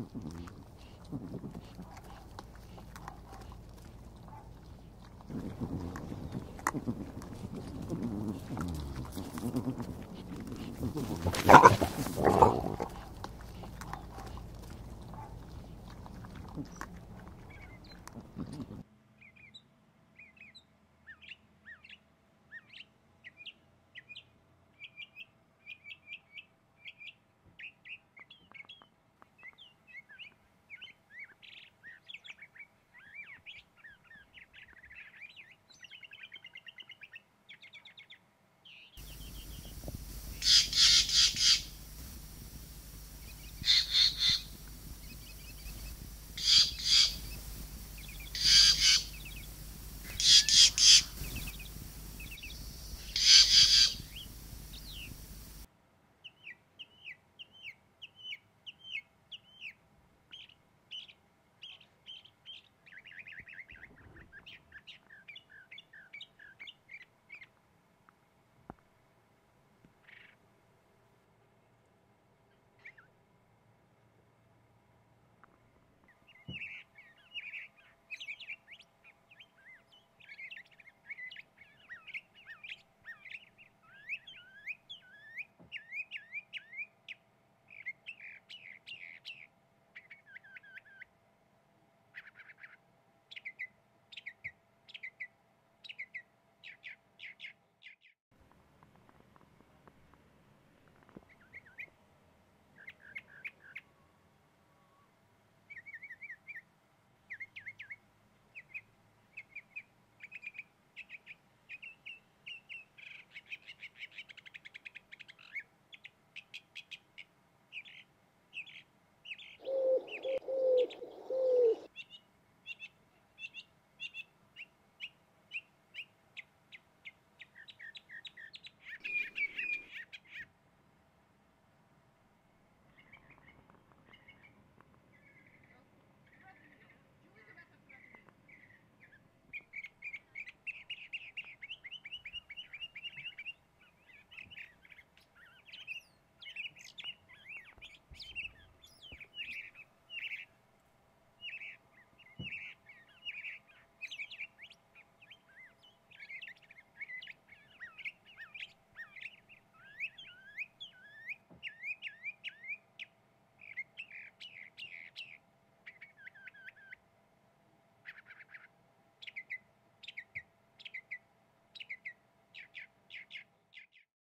Mm-hmm.